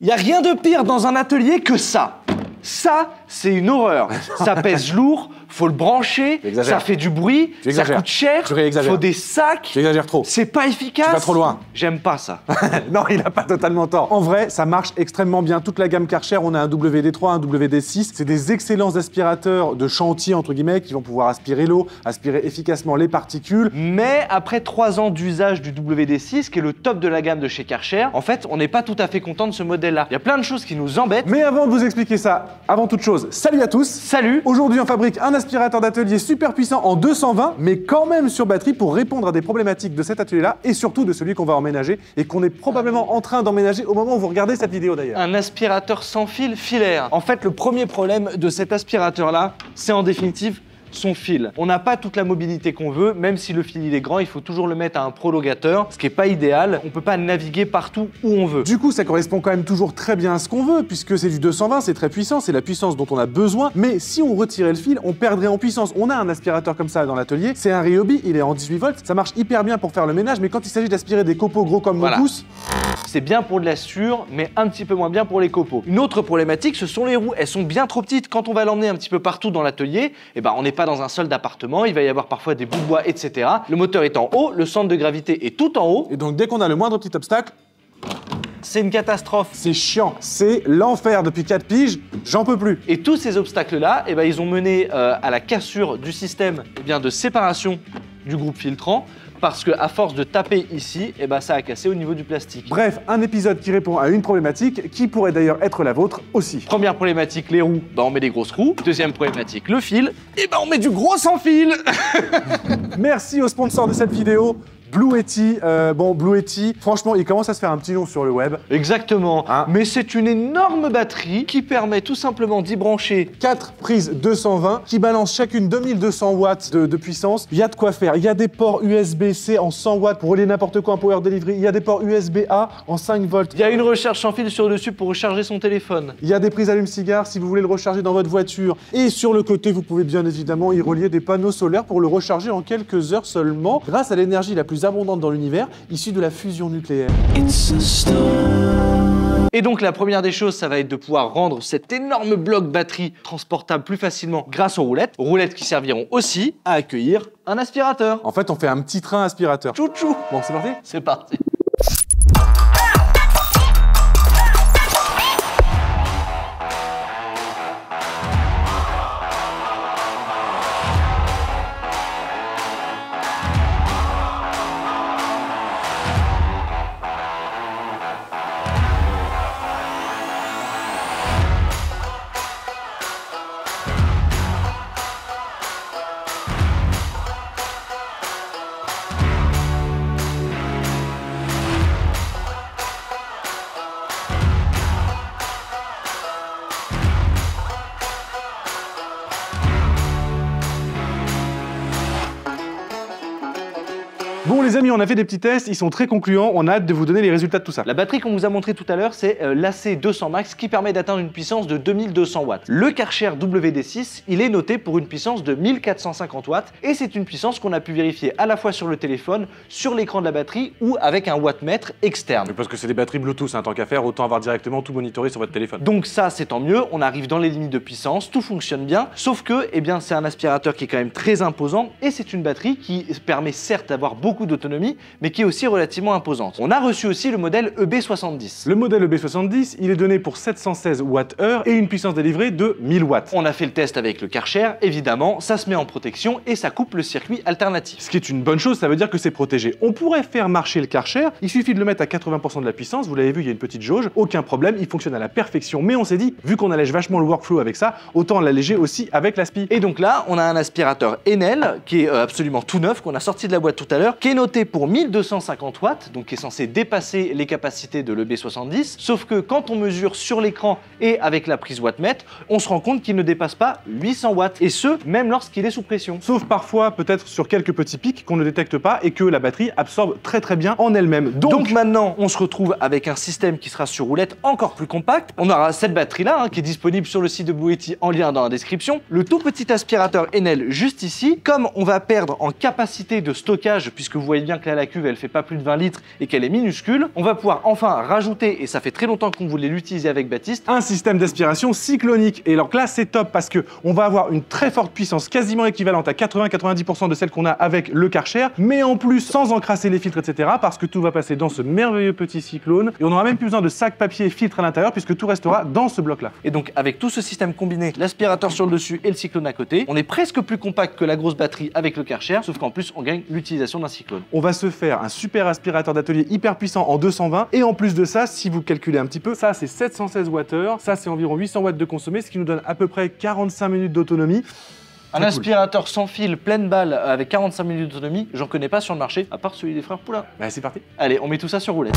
Il y a rien de pire dans un atelier que ça. Ça, c'est une horreur. Ça pèse lourd, faut le brancher, ça fait du bruit, ça coûte cher, faut des sacs. Tu exagères trop. C'est pas efficace. Tu vas trop loin. J'aime pas ça. non, il n'a pas totalement tort. En vrai, ça marche extrêmement bien. Toute la gamme Karcher, on a un WD3, un WD6. C'est des excellents aspirateurs de chantier, entre guillemets, qui vont pouvoir aspirer l'eau, aspirer efficacement les particules. Mais après trois ans d'usage du WD6, qui est le top de la gamme de chez Karcher, en fait, on n'est pas tout à fait content de ce modèle-là. Il y a plein de choses qui nous embêtent. Mais avant de vous expliquer ça, avant toute chose, salut à tous Salut Aujourd'hui, on fabrique un aspirateur d'atelier super puissant en 220, mais quand même sur batterie pour répondre à des problématiques de cet atelier-là et surtout de celui qu'on va emménager et qu'on est probablement en train d'emménager au moment où vous regardez cette vidéo d'ailleurs. Un aspirateur sans fil filaire. En fait, le premier problème de cet aspirateur-là, c'est en définitive son fil. On n'a pas toute la mobilité qu'on veut, même si le fil il est grand, il faut toujours le mettre à un prolongateur, ce qui est pas idéal. On peut pas naviguer partout où on veut. Du coup, ça correspond quand même toujours très bien à ce qu'on veut, puisque c'est du 220, c'est très puissant, c'est la puissance dont on a besoin. Mais si on retirait le fil, on perdrait en puissance. On a un aspirateur comme ça dans l'atelier, c'est un Ryobi, il est en 18 volts, ça marche hyper bien pour faire le ménage, mais quand il s'agit d'aspirer des copeaux gros comme Voilà. mon pouce, C'est bien pour de la sûre, mais un petit peu moins bien pour les copeaux. Une autre problématique, ce sont les roues. Elles sont bien trop petites. Quand on va l'emmener un petit peu partout dans l'atelier, eh ben, on n'est pas dans un sol d'appartement. Il va y avoir parfois des bouts de bois, etc. Le moteur est en haut, le centre de gravité est tout en haut. et donc dès qu'on a le moindre petit obstacle, C'est une catastrophe. c'est chiant, c'est l'enfer depuis 4 piges, j'en peux plus. Et tous ces obstacles-là, eh ben, ils ont mené euh, à la cassure du système eh bien, de séparation du groupe filtrant, parce que à force de taper ici, eh ben, ça a cassé au niveau du plastique. Bref, un épisode qui répond à une problématique qui pourrait d'ailleurs être la vôtre aussi. Première problématique, les roues, ben, on met des grosses roues. Deuxième problématique, le fil, et ben on met du gros sans fil. Merci au sponsor de cette vidéo, Blue Yeti. Euh, bon, Blue Yeti, franchement, il commence à se faire un petit nom sur le web. Exactement. Hein Mais c'est une énorme batterie qui permet tout simplement d'y brancher. 4 prises 220 qui balancent chacune 2200 watts de, de puissance. Il y a de quoi faire. Il y a des ports USB-C en 100 watts pour relier n'importe quoi en power delivery. Il y a des ports USB-A en 5 volts. Il y a une recharge sans fil sur le dessus pour recharger son téléphone. Il y a des prises allume-cigare si vous voulez le recharger dans votre voiture. Et sur le côté, vous pouvez bien évidemment y relier des panneaux solaires pour le recharger en quelques heures seulement, grâce à l'énergie la plus abondante dans l'univers, issue de la fusion nucléaire. Et donc la première des choses, ça va être de pouvoir rendre cet énorme bloc batterie transportable plus facilement grâce aux roulettes. Roulettes qui serviront aussi à accueillir un aspirateur. En fait, on fait un petit train aspirateur. Chouchou Bon, c'est parti C'est parti les amis, on a fait des petits tests, ils sont très concluants. On a hâte de vous donner les résultats de tout ça. La batterie qu'on vous a montré tout à l'heure, c'est euh, l'AC 200 Max qui permet d'atteindre une puissance de 2200 watts. Le Karcher WD6, il est noté pour une puissance de 1450 watts et c'est une puissance qu'on a pu vérifier à la fois sur le téléphone, sur l'écran de la batterie ou avec un wattmètre externe. Parce que c'est des batteries Bluetooth, hein, tant qu'à faire, autant avoir directement tout monitoré sur votre téléphone. Donc ça, c'est tant mieux, on arrive dans les limites de puissance, tout fonctionne bien, sauf que, eh bien, c'est un aspirateur qui est quand même très imposant et c'est une batterie qui permet certes d'avoir beaucoup mais qui est aussi relativement imposante. On a reçu aussi le modèle E EB70. Le modèle EB70, il est donné pour 716 Wh et une puissance délivrée de 1000 watts. On a fait le test avec le Karcher, évidemment, ça se met en protection et ça coupe le circuit alternatif. Ce qui est une bonne chose, ça veut dire que c'est protégé. On pourrait faire marcher le Karcher, il suffit de le mettre à 80% de la puissance, vous l'avez vu, il y a une petite jauge, aucun problème, il fonctionne à la perfection. Mais on s'est dit, vu qu'on allège vachement le workflow avec ça, autant l'alléger aussi avec l'aspi. Et donc là, on a un aspirateur Enel qui est euh, absolument tout neuf, qu'on a sorti de la boîte tout à l'heure, qui est noté pour 1250 watts, donc qui est censé dépasser les capacités de l'EB70. Sauf que quand on mesure sur l'écran et avec la prise wattmètre, on se rend compte qu'il ne dépasse pas 800 watts, et ce, même lorsqu'il est sous pression. Sauf parfois, peut-être sur quelques petits pics qu'on ne détecte pas et que la batterie absorbe très très bien en elle-même. Donc, Donc, maintenant, on se retrouve avec un système qui sera sur roulette encore plus compact. On aura cette batterie-là hein, qui est disponible sur le site de Blue Yeti en lien dans la description. Le tout petit aspirateur Enel juste ici. Comme on va perdre en capacité de stockage, puisque vous voyez bien que là, la cuve, elle fait pas plus de 20 litres et qu'elle est minuscule. On va pouvoir enfin rajouter, et ça fait très longtemps qu'on voulait l'utiliser avec Baptiste, un système d'aspiration cyclonique. Et alors là, c'est top parce que on va avoir une très forte puissance, quasiment équivalente à 80-90% de celle qu'on a avec le Karcher, mais en plus sans encrasser les filtres, etc. Parce que tout va passer dans ce merveilleux petit cyclone. Et on n'aura même plus besoin de sac papier filtre à l'intérieur puisque tout restera dans ce bloc-là. Et donc, avec tout ce système combiné, l'aspirateur sur le dessus et le cyclone à côté, on est presque plus compact que la grosse batterie avec le Karcher, sauf qu'en plus, on gagne l'utilisation d'un cyclone. On va se faire un super aspirateur d'atelier hyper puissant en 220. Et en plus de ça, si vous calculez un petit peu, ça c'est 716 watts, ça c'est environ 800 watts de consommé, ce qui nous donne à peu près 45 minutes d'autonomie. Un cool. aspirateur sans fil, pleine balle, avec 45 minutes d'autonomie, j'en connais pas sur le marché, à part celui des frères Poulain. Bah c'est parti. Allez, on met tout ça sur roulette.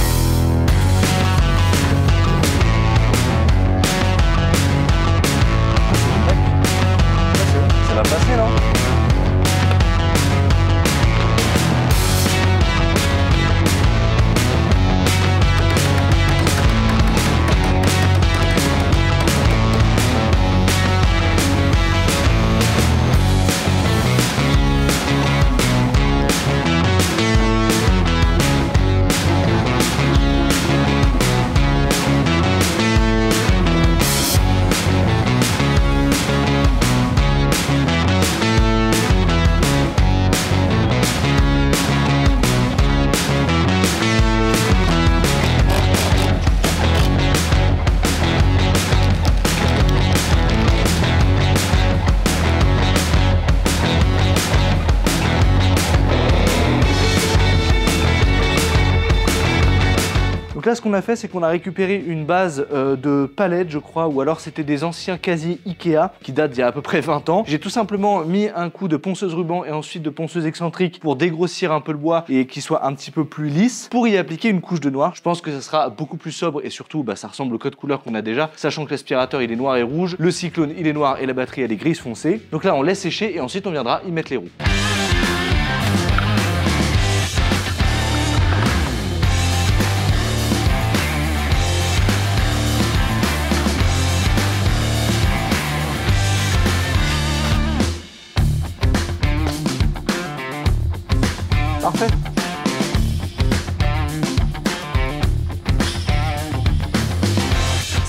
Fait, c'est qu'on a récupéré une base euh, de palettes, je crois, ou alors c'était des anciens casiers Ikea qui datent d'il y a à peu près 20 ans. J'ai tout simplement mis un coup de ponceuse ruban et ensuite de ponceuse excentrique pour dégrossir un peu le bois et qu'il soit un petit peu plus lisse pour y appliquer une couche de noir. Je pense que ça sera beaucoup plus sobre et surtout, bah, ça ressemble au code couleur qu'on a déjà, sachant que l'aspirateur il est noir et rouge, le cyclone il est noir et la batterie elle est grise foncée. Donc là, on laisse sécher et ensuite on viendra y mettre les roues.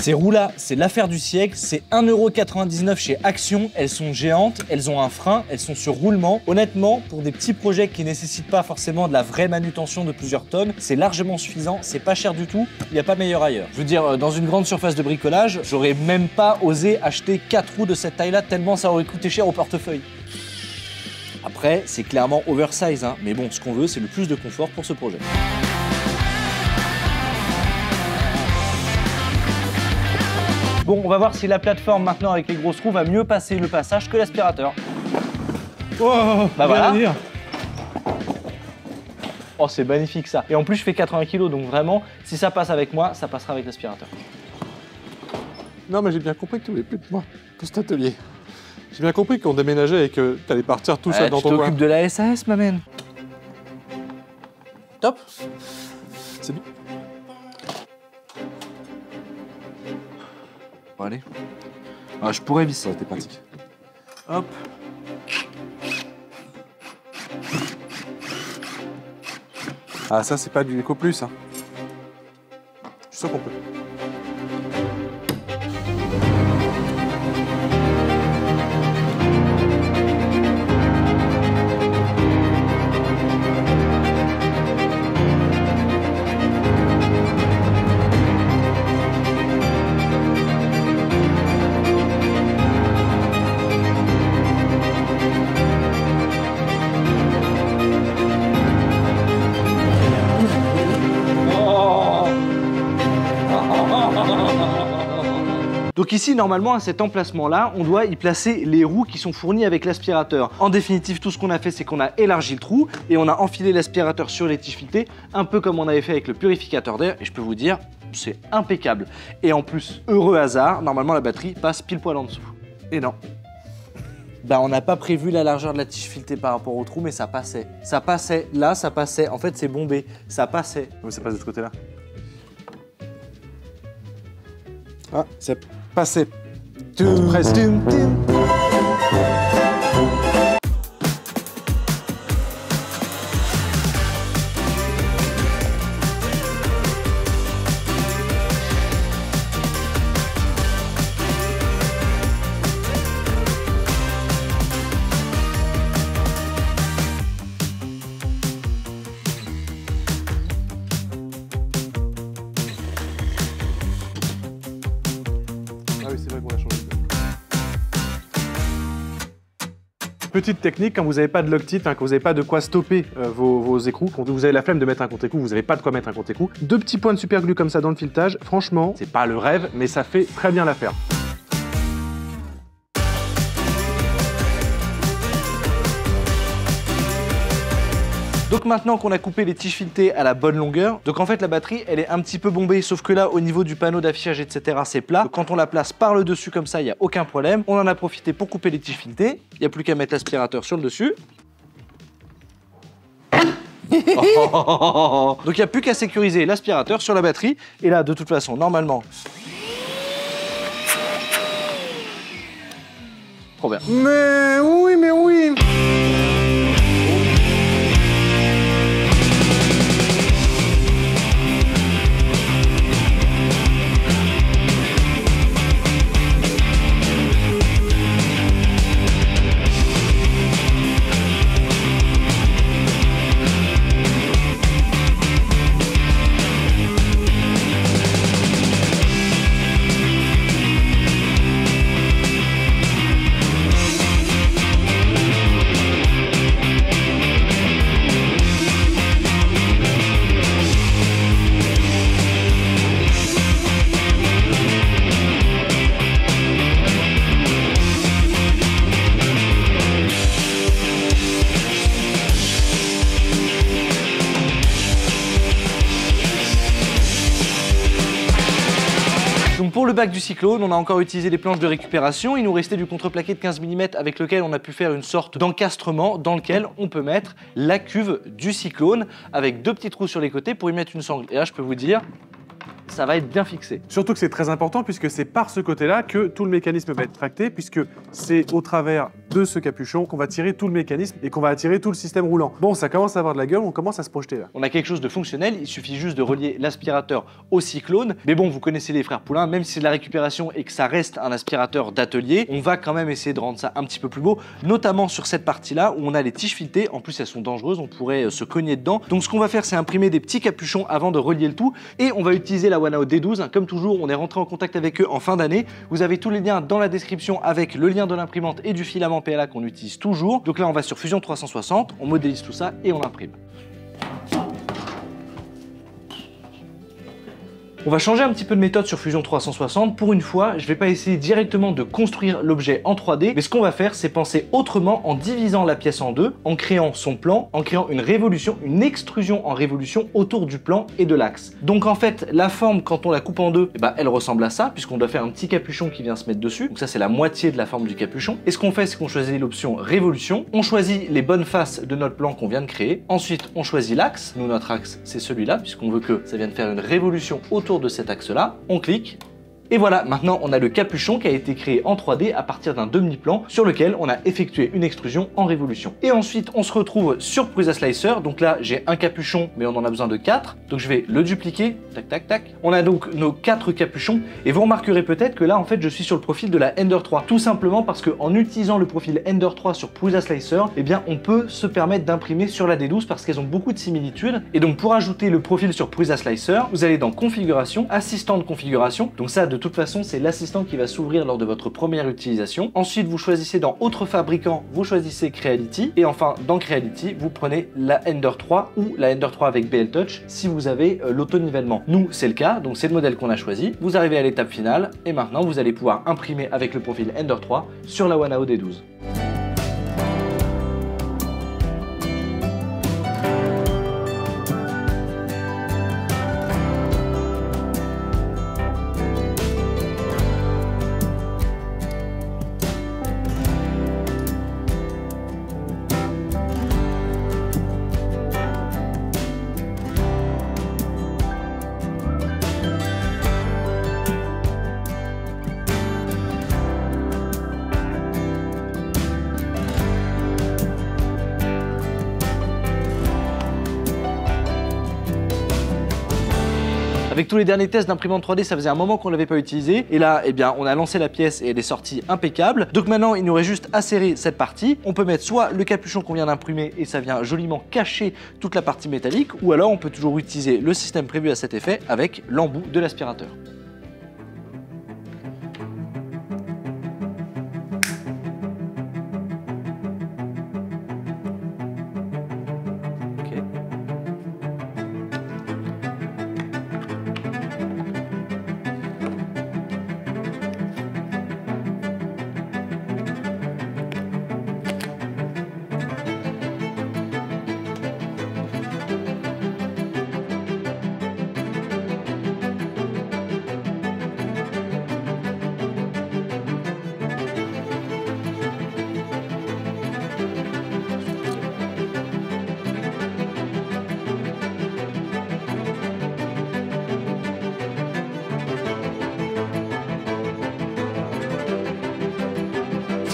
Ces roues-là, c'est l'affaire du siècle. C'est 1,99€ chez Action. Elles sont géantes, elles ont un frein, elles sont sur roulement. Honnêtement, pour des petits projets qui nécessitent pas forcément de la vraie manutention de plusieurs tonnes, c'est largement suffisant. C'est pas cher du tout. Il n'y a pas meilleur ailleurs. Je veux dire, euh, dans une grande surface de bricolage, j'aurais même pas osé acheter 4 roues de cette taille-là tellement ça aurait coûté cher au portefeuille. Après, c'est clairement oversize, hein. mais bon, ce qu'on veut, c'est le plus de confort pour ce projet. Bon, on va voir si la plateforme maintenant avec les grosses roues va mieux passer le passage que l'aspirateur. Oh, Bah voilà. dire. Oh, c'est magnifique ça. Et en plus, je fais 80 kg, donc vraiment, si ça passe avec moi, ça passera avec l'aspirateur. Non, mais j'ai bien compris que tu voulais plus de moi pour cet atelier. J'ai bien compris qu'on déménageait et que t'allais partir tout seul Ouais, dans tu ton coin. t'occupes de la SAS, ma man. Top. C'est bien. Bon, allez. Ah, je pourrais visser, ça aurait été pratique. Hop. Ah, ça, c'est pas du Eco Plus, hein. Je suis sûr qu'on peut. Donc ici, normalement, à cet emplacement-là, on doit y placer les roues qui sont fournies avec l'aspirateur. En définitive, tout ce qu'on a fait, c'est qu'on a élargi le trou et on a enfilé l'aspirateur sur les tiges filetées, un peu comme on avait fait avec le purificateur d'air. Et je peux vous dire, c'est impeccable. Et en plus, heureux hasard, normalement, la batterie passe pile poil en dessous. Et non. Bah, on n'a pas prévu la largeur de la tige filetée par rapport au trou, mais ça passait. Ça passait. Là, ça passait. En fait, c'est bombé. Ça passait. Oui, ça passe de ce côté-là. Ah, c'est passé. Presque. Petite technique, quand vous n'avez pas de Loctite, hein, quand vous n'avez pas de quoi stopper euh, vos, écrous, quand vous avez la flemme de mettre un contre-écrou, vous n'avez pas de quoi mettre un contre-écrou, deux petits points de super glue comme ça dans le filetage, franchement, c'est pas le rêve, mais ça fait très bien l'affaire. Donc maintenant qu'on a coupé les tiges filetées à la bonne longueur, donc en fait la batterie elle est un petit peu bombée, sauf que là au niveau du panneau d'affichage etc c'est plat. Donc, quand on la place par le dessus comme ça, il n'y a aucun problème. On en a profité pour couper les tiges filetées. Il n'y a plus qu'à mettre l'aspirateur sur le dessus. Donc il n'y a plus qu'à sécuriser l'aspirateur sur la batterie. Et là de toute façon normalement... Trop bien. Mais oui, mais oui le bac du cyclone, on a encore utilisé les planches de récupération. Il nous restait du contreplaqué de 15 mm avec lequel on a pu faire une sorte d'encastrement dans lequel on peut mettre la cuve du cyclone avec deux petits trous sur les côtés pour y mettre une sangle. Et là, je peux vous dire, ça va être bien fixé. Surtout que c'est très important puisque c'est par ce côté-là que tout le mécanisme va être tracté puisque c'est au travers de ce capuchon qu'on va tirer tout le mécanisme et qu'on va attirer tout le système roulant. Bon, ça commence à avoir de la gueule, on commence à se projeter là. On a quelque chose de fonctionnel, il suffit juste de relier l'aspirateur au cyclone. Mais bon, vous connaissez les frères Poulain, même si c'est de la récupération et que ça reste un aspirateur d'atelier, on va quand même essayer de rendre ça un petit peu plus beau, notamment sur cette partie-là où on a les tiges filetées. En plus, elles sont dangereuses, on pourrait euh, se cogner dedans. Donc ce qu'on va faire, c'est imprimer des petits capuchons avant de relier le tout et on va utiliser la Wanao D12. hein. Comme toujours, on est rentré en contact avec eux en fin d'année. Vous avez tous les liens dans la description avec le lien de l'imprimante et du filament PLA qu'on utilise toujours. Donc là, on va sur Fusion 360, on modélise tout ça et on l'imprime. On va changer un petit peu de méthode sur Fusion 360. Pour une fois, je vais pas essayer directement de construire l'objet en 3D, mais ce qu'on va faire, c'est penser autrement en divisant la pièce en deux, en créant son plan, en créant une révolution, une extrusion en révolution autour du plan et de l'axe. Donc en fait, la forme, quand on la coupe en deux, eh ben, elle ressemble à ça, puisqu'on doit faire un petit capuchon qui vient se mettre dessus. Donc ça, c'est la moitié de la forme du capuchon. Et ce qu'on fait, c'est qu'on choisit l'option révolution. On choisit les bonnes faces de notre plan qu'on vient de créer. Ensuite, on choisit l'axe. Nous, notre axe, c'est celui-là, puisqu'on veut que ça vienne faire une révolution autour de cet axe-là. On clique. Et voilà, maintenant on a le capuchon qui a été créé en 3D à partir d'un demi-plan sur lequel on a effectué une extrusion en révolution. Et ensuite on se retrouve sur Prusa Slicer, donc là j'ai un capuchon mais on en a besoin de 4, donc je vais le dupliquer, tac tac tac. On a donc nos 4 capuchons et vous remarquerez peut-être que là en fait je suis sur le profil de la Ender 3, tout simplement parce qu'en utilisant le profil Ender 3 sur Prusa Slicer, eh bien on peut se permettre d'imprimer sur la D12 parce qu'elles ont beaucoup de similitudes. Et donc pour ajouter le profil sur Prusa Slicer, vous allez dans configuration, assistant de configuration, donc ça de toute façon, c'est l'assistant qui va s'ouvrir lors de votre première utilisation. Ensuite, vous choisissez dans Autre fabricant, vous choisissez Creality. Et enfin, dans Creality, vous prenez la Ender 3 ou la Ender 3 avec BL Touch si vous avez euh, l'auto-nivellement. Nous, c'est le cas, donc c'est le modèle qu'on a choisi. Vous arrivez à l'étape finale et maintenant, vous allez pouvoir imprimer avec le profil Ender 3 sur la Wanao D12. Tous les derniers tests d'imprimante 3D, ça faisait un moment qu'on l'avait pas utilisé. Et là, eh bien, on a lancé la pièce et elle est sortie impeccable. Donc maintenant, il nous reste juste à serrer cette partie. On peut mettre soit le capuchon qu'on vient d'imprimer et ça vient joliment cacher toute la partie métallique, ou alors on peut toujours utiliser le système prévu à cet effet avec l'embout de l'aspirateur.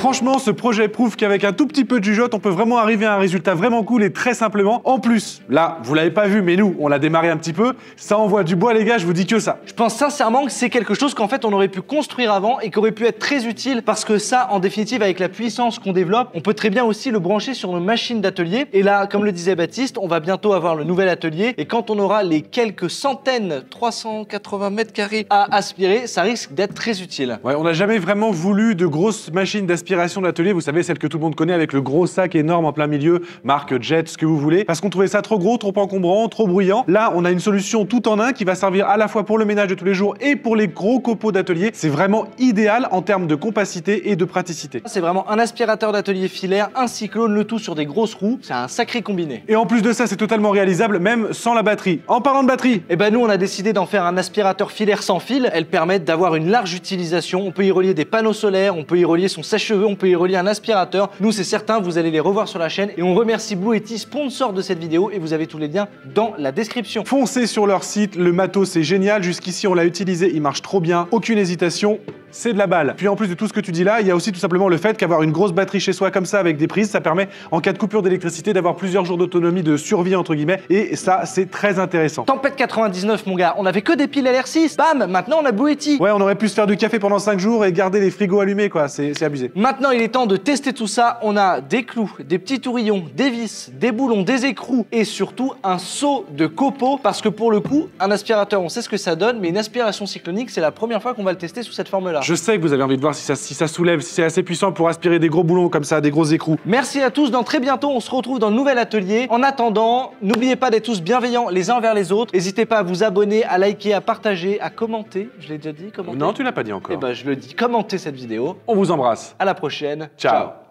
Franchement, ce projet prouve qu'avec un tout petit peu de jugeote, on peut vraiment arriver à un résultat vraiment cool et très simplement. En plus, là, vous l'avez pas vu, mais nous, on l'a démarré un petit peu. Ça envoie du bois, les gars, je vous dis que ça. Je pense sincèrement que c'est quelque chose qu'en fait on aurait pu construire avant et qui aurait pu être très utile parce que ça, en définitive, avec la puissance qu'on développe, on peut très bien aussi le brancher sur nos machines d'atelier. Et là, comme le disait Baptiste, on va bientôt avoir le nouvel atelier et quand on aura les quelques centaines, 380 mètres carrés à aspirer, ça risque d'être très utile. Ouais, on n'a jamais vraiment voulu de grosses machines d'aspiration d'atelier, vous savez, celles que tout le monde connaît avec le gros sac énorme en plein milieu, marque Jet, ce que vous voulez, parce qu'on trouvait ça trop gros, trop encombrant, trop bruyant. Là, on a une solution tout en un qui va servir à la fois pour le ménage de tous les jours et pour les gros copeaux d'atelier. C'est vraiment idéal en termes de compacité et de praticité. C'est vraiment un aspirateur d'atelier filaire, un cyclone, le tout sur des grosses roues. C'est un sacré combiné. Et en plus de ça, c'est totalement réalisable même sans la batterie. En parlant de batterie, Et ben nous, on a décidé d'en faire un aspirateur filaire sans fil. Elles permettent d'avoir une large utilisation. On peut y relier des panneaux solaires, on peut y relier son sèche-cheveux, on peut y relier un aspirateur. Nous, c'est certain, vous allez les revoir sur la chaîne. Et on remercie Blue Yeti, sponsor de cette vidéo. Et vous avez tous les liens dans la description. foncez sur leur site, le matos c'est génial, jusqu'ici on l'a utilisé, il marche trop bien, aucune hésitation, c'est de la balle. Puis en plus de tout ce que tu dis là, il y a aussi tout simplement le fait qu'avoir une grosse batterie chez soi comme ça avec des prises, ça permet en cas de coupure d'électricité d'avoir plusieurs jours d'autonomie de survie entre guillemets, et ça c'est très intéressant. Tempête 99, mon gars. On avait que des piles LR6. Bam Maintenant, on a Blue Yeti. Ouais, on aurait pu se faire du café pendant 5 jours et garder les frigos allumés quoi, c'est c'est abusé. Maintenant, il est temps de tester tout ça. On a des clous, des petits tourillons, des vis, des boulons, des écrous et surtout un seau de copeaux. Parce que pour le coup, un aspirateur, on sait ce que ça donne, mais une aspiration cyclonique, c'est la première fois qu'on va le tester sous cette forme-là. Je sais que vous avez envie de voir si ça, si ça soulève, si c'est assez puissant pour aspirer des gros boulons comme ça, des gros écrous. Merci à tous. Dans très bientôt, on se retrouve dans le nouvel atelier. En attendant, n'oubliez pas d'être tous bienveillants les uns envers les autres. N'hésitez pas à vous abonner, à liker, à partager, à commenter. Je l'ai déjà dit, commenter. Non, tu l'as pas dit encore. Eh ben, je le dis. Commentez cette vidéo. On vous embrasse. À la prochaine. Ciao.